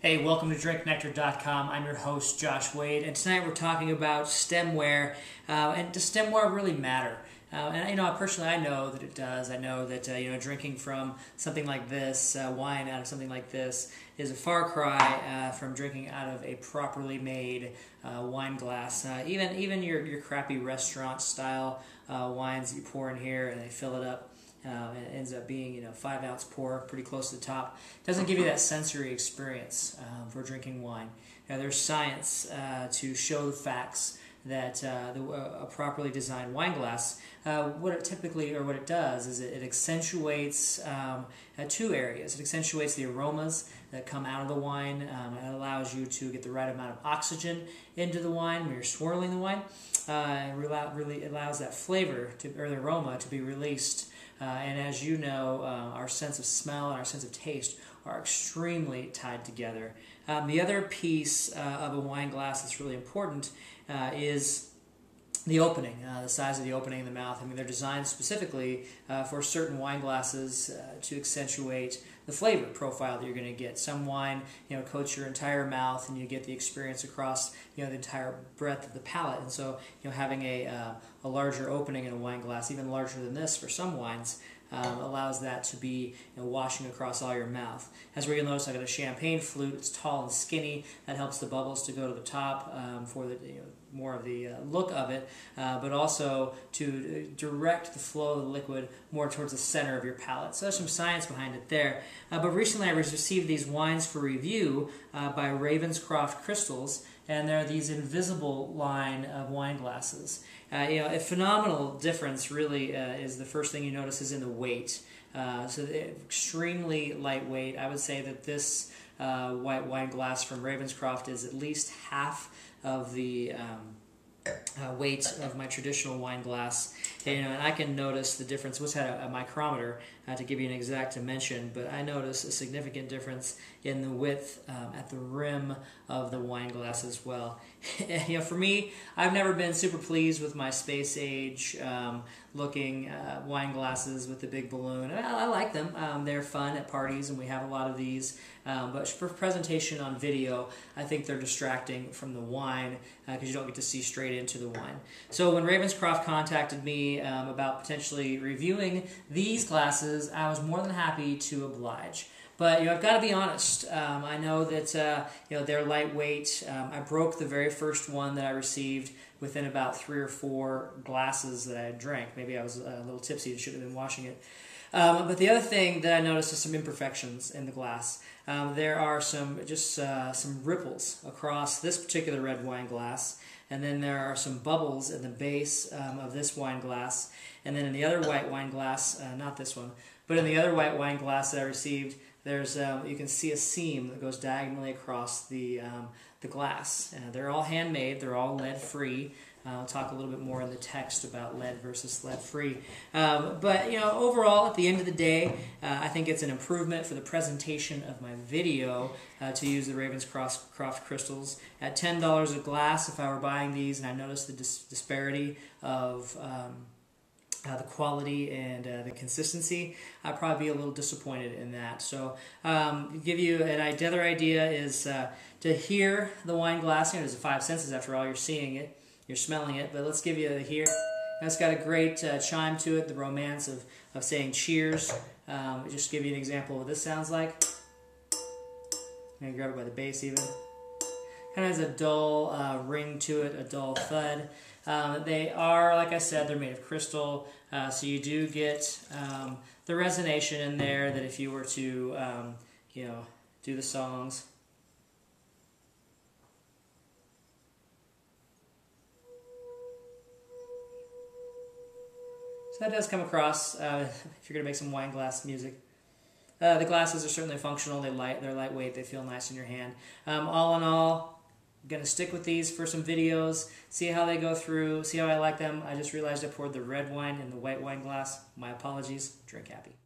Hey, welcome to drinknectar.com. I'm your host, Josh Wade, and tonight we're talking about stemware. Uh, and does stemware really matter? Uh, and you know, personally, I know that it does. I know that uh, you know, drinking from something like this, uh, wine out of something like this, is a far cry uh, from drinking out of a properly made uh, wine glass. Even even your your crappy restaurant style wines that you pour in here and they fill it up. And it ends up being you know five ounce pour, pretty close to the top. Doesn't give you that sensory experience um, for drinking wine. Now there's science uh, to show the facts that uh, the, uh, a properly designed wine glass, uh, what it typically or what it does is it, it accentuates um, uh, two areas. It accentuates the aromas that come out of the wine. Um, it allows you to get the right amount of oxygen into the wine when you're swirling the wine. Uh, and really allows that flavor to, or the aroma to be released uh, and as you know, our sense of smell and our sense of taste are extremely tied together. Um, the other piece uh, of a wine glass that's really important uh, is the opening, uh, the size of the opening in the mouth. I mean, they're designed specifically uh, for certain wine glasses uh, to accentuate the flavor profile that you're going to get. Some wine, you know, coats your entire mouth, and you get the experience across, you know, the entire breadth of the palate. And so, you know, having a uh, a larger opening in a wine glass, even larger than this for some wines, um, allows that to be you know, washing across all your mouth. As where you'll notice, I got a champagne flute. It's tall and skinny. That helps the bubbles to go to the top um, for the you know, more of the uh, look of it, uh, but also to uh, direct the flow of the liquid more towards the center of your palate. So there's some science behind it there. Uh, but recently I received these wines for review uh, by Ravenscroft Crystals, and there are these invisible line of wine glasses. Uh, you know, a phenomenal difference really is the first thing you notice is in the weight. so extremely lightweight. I would say that this white wine glass from Ravenscroft is at least half of the um, uh, weight of my traditional wine glass. And, you know, and I can notice the difference. What's had a, a micrometer uh, to give you an exact dimension, but I notice a significant difference in the width um, at the rim of the wine glass as well. you know, for me, I've never been super pleased with my space age um, looking uh, wine glasses with the big balloon. I, I like them. Um, they're fun at parties, and we have a lot of these. Um, but for presentation on video, I think they're distracting from the wine because uh, you don't get to see straight into the wine. So when Ravenscroft contacted me um, about potentially reviewing these glasses, I was more than happy to oblige. But you know, I've got to be honest. Um, I know that uh, you know they're lightweight. Um, I broke the very first one that I received within about three or four glasses that I drank. Maybe I was a little tipsy and should have been washing it. Um, but the other thing that I noticed is some imperfections in the glass. Um, there are some just uh, some ripples across this particular red wine glass, and then there are some bubbles in the base um, of this wine glass, and then in the other white wine glass, uh, not this one, but in the other white wine glass that I received, there's um, you can see a seam that goes diagonally across the um, the glass. Uh, they're all handmade. They're all lead free. I'll talk a little bit more in the text about lead versus lead free. Um, but you know, overall, at the end of the day, uh, I think it's an improvement for the presentation of my video uh, to use the Ravenscroft crystals at ten dollars a glass. If I were buying these, and I noticed the dis disparity of um, uh, the quality and uh, the consistency, I'd probably be a little disappointed in that. So, um, give you an idea. Other idea is uh, to hear the wine glass. You know, there's five senses after all. You're seeing it, you're smelling it, but let's give you a hear. That's got a great uh, chime to it. The romance of of saying cheers. Um, just give you an example of what this sounds like. Gonna grab it by the base even. Kind of has a dull uh, ring to it, a dull thud. Um, they are, like I said, they're made of crystal, uh, so you do get um, the resonation in there that if you were to, um, you know, do the songs. So that does come across uh, if you're going to make some wine glass music. Uh, the glasses are certainly functional. They light, they're lightweight. They feel nice in your hand. Um, all in all, I'm going to stick with these for some videos, see how they go through, see how I like them. I just realized I poured the red wine in the white wine glass. My apologies. Drink happy.